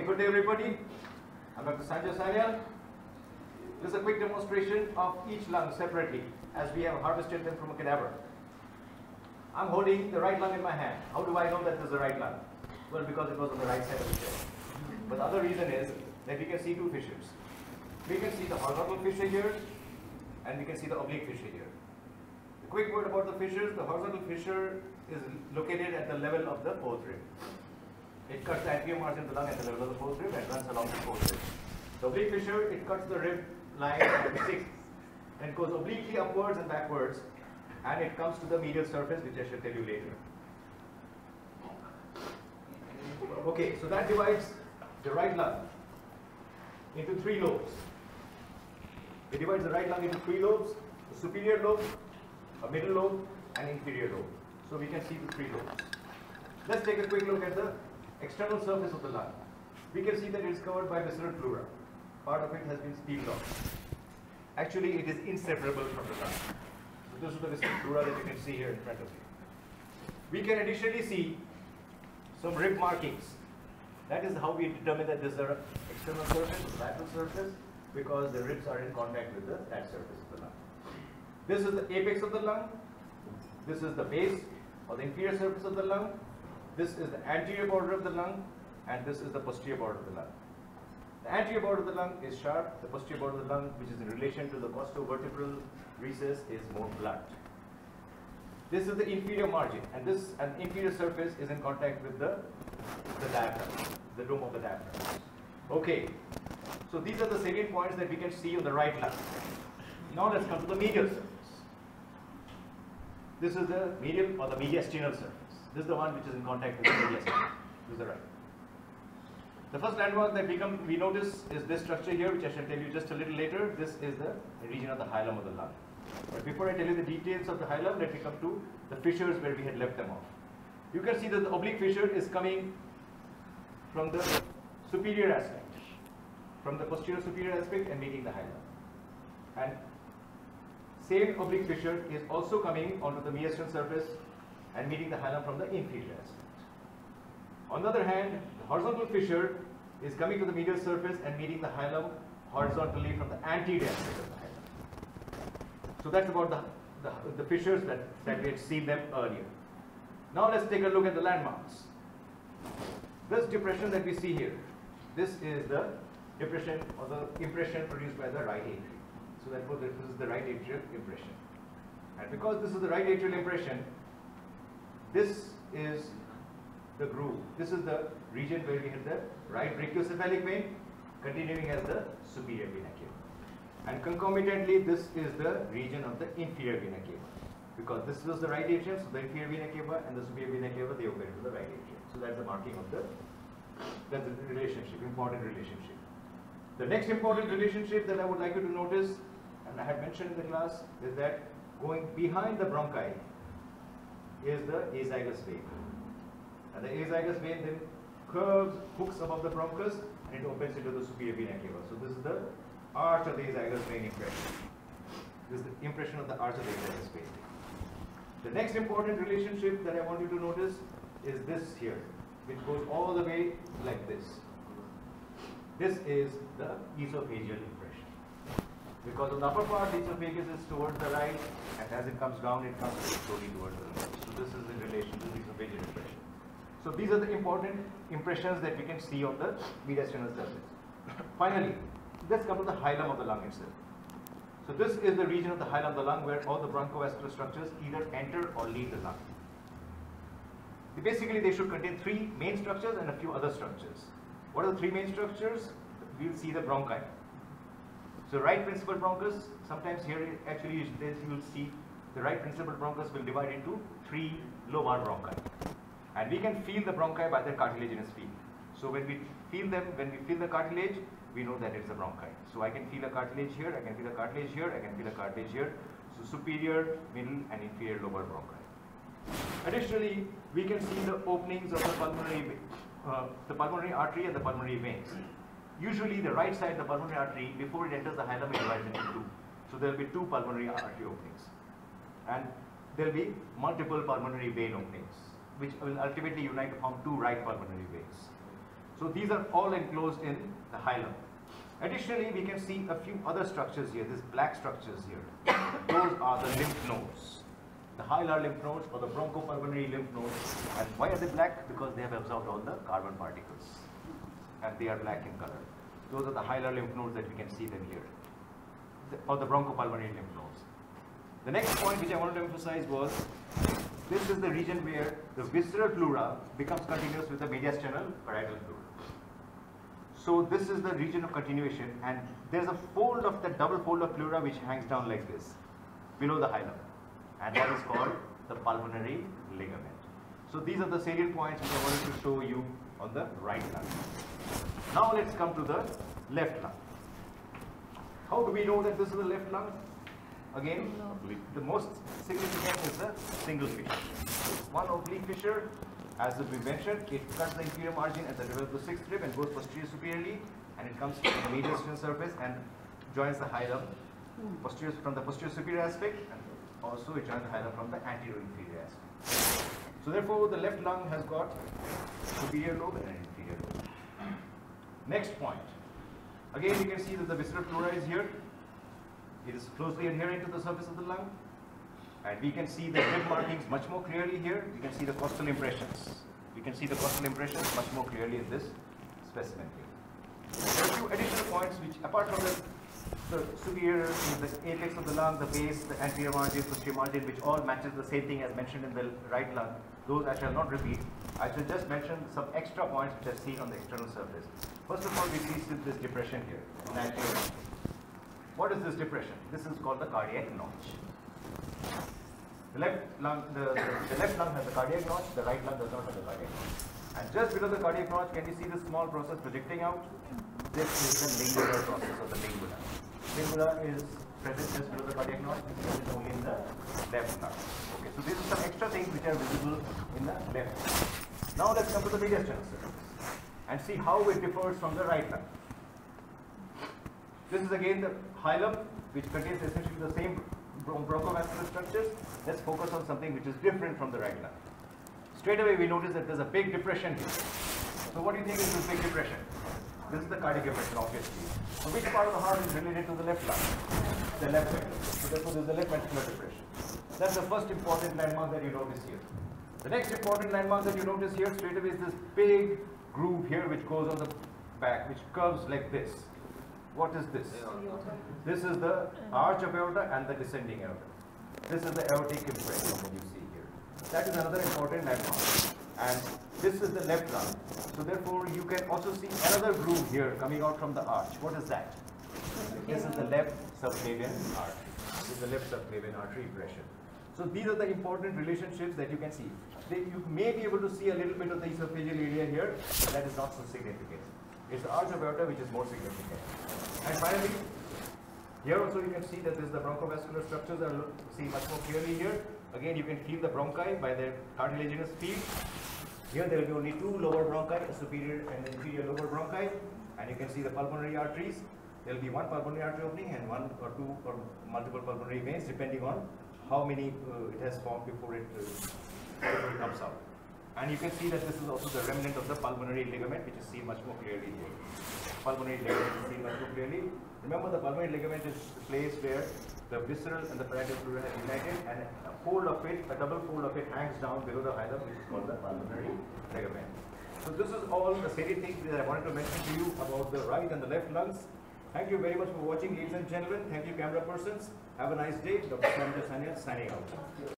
Okay, good day everybody. I'm Dr. Sanjoy Sanyal. This is a quick demonstration of each lung separately as we have harvested them from a cadaver. I'm holding the right lung in my hand. How do I know that this is the right lung? Well, because it was on the right side of the chest. But the other reason is that we can see two fissures. We can see the horizontal fissure here and we can see the oblique fissure here. A quick word about the fissures. The horizontal fissure is located at the level of the fourth rib. It cuts the anterior margin of the lung at the level of the fourth rib and runs along the fourth rib. The oblique fissure, it cuts the rib line at the sixth and goes obliquely upwards and backwards and it comes to the medial surface which I shall tell you later. Okay, so that divides the right lung into three lobes. It divides the right lung into three lobes, a superior lobe, a middle lobe, and inferior lobe. So we can see the three lobes. Let's take a quick look at the external surface of the lung. We can see that it is covered by visceral pleura. Part of it has been peeled off. Actually, it is inseparable from the lung. So this is the visceral pleura that you can see here in front of you. We can additionally see some rib markings. That is how we determine that this is an external surface, lateral surface, because the ribs are in contact with the that surface of the lung. This is the apex of the lung. This is the base or the inferior surface of the lung. This is the anterior border of the lung, and this is the posterior border of the lung. The anterior border of the lung is sharp. The posterior border of the lung, which is in relation to the costovertebral recess, is more blunt. This is the inferior margin, and this an inferior surface is in contact with the, the diaphragm, the dome of the diaphragm. Okay, so these are the salient points that we can see on the right lung. Now let's come to the medial surface. This is the medial or the mediastinal surface. This is the one which is in contact with the mediastinum. This is the right. The first landmark that we, come, we notice is this structure here, which I shall tell you just a little later. This is the region of the hilum of the lung. But before I tell you the details of the hilum, let me come to the fissures where we had left them off. You can see that the oblique fissure is coming from the superior aspect, from the posterior superior aspect and meeting the hilum. And same oblique fissure is also coming onto the mediastinal surface and meeting the hilum from the inferior aspect. On the other hand, the horizontal fissure is coming to the medial surface and meeting the hilum horizontally from the anterior aspect of the hilum. So that's about the, the, the fissures that, that we had seen them earlier. Now let's take a look at the landmarks. This depression that we see here, this is the depression or the impression produced by the right atrium. So therefore this is the right atrial impression. And because this is the right atrial impression, this is the groove. This is the region where we have the right brachiocephalic vein continuing as the superior vena cava. And concomitantly, this is the region of the inferior vena cava. Because this was the right atrium, so the inferior vena cava and the superior vena cava, they open into the right atrium. So that's the marking of the, that's the relationship, important relationship. The next important relationship that I would like you to notice, and I had mentioned in the class, is that going behind the bronchi is the azygous vein. And the azygous vein then curves, hooks above the bronchus, and it opens into the superior vena cava. So this is the arch of the azygous vein impression. This is the impression of the arch of the azygous vein. The next important relationship that I want you to notice is this here, which goes all the way like this. This is the esophageal impression. Because on the upper part, the esophagus is towards the right, and as it comes down, it comes slowly towards the left. Is in relation to the esophageal impression. So these are the important impressions that we can see on the mediastinal surface. Finally, let's come to the hilum of the lung itself. So this is the region of the hilum of the lung where all the bronchovascular structures either enter or leave the lung. Basically, they should contain three main structures and a few other structures. What are the three main structures? We'll see the bronchi. So right principal bronchus, sometimes here actually you will see the right principal bronchus will divide into three lobar bronchi. And we can feel the bronchi by their cartilaginous field. So when we feel them, when we feel the cartilage, we know that it's a bronchi. So I can feel a cartilage here, I can feel a cartilage here, I can feel a cartilage here. So superior, middle and inferior lobar bronchi. Additionally, we can see the openings of the pulmonary, uh, the pulmonary artery and the pulmonary veins. Usually the right side, of the pulmonary artery, before it enters the hilum, it divides into two. So there will be two pulmonary artery openings. And there will be multiple pulmonary vein openings, which will ultimately unite to form two right pulmonary veins. So these are all enclosed in the hilum. Additionally, we can see a few other structures here, these black structures here. Those are the lymph nodes. The hilar lymph nodes or the bronchopulmonary lymph nodes. And why are they black? Because they have absorbed all the carbon particles. And they are black in color. Those are the hilar lymph nodes that we can see them here. The, or the bronchopulmonary lymph nodes. The next point which I wanted to emphasize was this is the region where the visceral pleura becomes continuous with the mediastinal parietal pleura. So this is the region of continuation and there's a fold of the double fold of pleura which hangs down like this below the hilum and that is called the pulmonary ligament. So these are the salient points which I wanted to show you on the right lung. Now let's come to the left lung. How do we know that this is the left lung? Again, the most significant is the single fissure. One oblique fissure, as we mentioned, it cuts the inferior margin at the level of the sixth rib and goes posterior superiorly, and it comes to the mediastinal surface and joins the hilum hmm. posterior from the posterior superior aspect, and also it joins the hilum from the anterior inferior aspect. So therefore, the left lung has got superior lobe and inferior lobe. Next point. Again, you can see that the visceral pleura is here. It is closely adherent to the surface of the lung. And we can see the rib markings much more clearly here. We can see the costal impressions. We can see the costal impressions much more clearly in this specimen here. There are a few additional points which, apart from the, the superior, the apex of the lung, the base, the anterior margin, posterior margin, which all matches the same thing as mentioned in the right lung, those I shall not repeat. I shall just mention some extra points which are seen on the external surface. First of all, we see this depression here, in the anterior margin. What is this depression? This is called the cardiac notch. The left lung, the, the, the, left lung has a cardiac notch, the right lung does not have a cardiac notch. And just below the cardiac notch, can you see this small process projecting out? This is the lingular process of the lingula. Lingula is present just below the cardiac notch, this is only in the left lung. Okay, so these are some extra things which are visible in the left. Now let's come to the mediastinal surface and see how it differs from the right lung. This is again the hilum, which contains essentially the same bronchovascular structures. Let's focus on something which is different from the lung. Straight away we notice that there's a big depression here. So what do you think is this big depression? This is the cardiac depression, obviously. So which part of the heart is related to the left lung? The left ventricle. So therefore there's the left ventricular depression. That's the first important landmark that you notice here. The next important landmark that you notice here straight away is this big groove here which goes on the back, which curves like this. What is this? This is the arch of aorta and the descending aorta. This is the aortic impression that you see here. That is another important landmark. And this is the left lung. So therefore, you can also see another groove here coming out from the arch. What is that? This is the left subclavian artery. This is the left subclavian artery impression. So these are the important relationships that you can see. You may be able to see a little bit of the esophageal area here, but that is not so significant. It's the aorta which is more significant. And finally, here also you can see that this the bronchovascular structures are seen much more clearly here. Again, you can feel the bronchi by their cartilaginous field. Here there will be only two lobar bronchi, a superior and inferior lobar bronchi. And you can see the pulmonary arteries. There will be one pulmonary artery opening and one or two or multiple pulmonary veins depending on how many uh, it has formed before it, uh, before it comes out. And you can see that this is also the remnant of the pulmonary ligament which is seen much more clearly here. Pulmonary ligament is seen much more clearly. Remember the pulmonary ligament is the place where the visceral and the parietal pleura are united and a fold of it, a double fold of it hangs down below the hilum which is called the pulmonary ligament. So this is all the salient things that I wanted to mention to you about the right and the left lungs. Thank you very much for watching ladies and gentlemen. Thank you camera persons. Have a nice day. Dr. Sanjoy Sanyal signing out.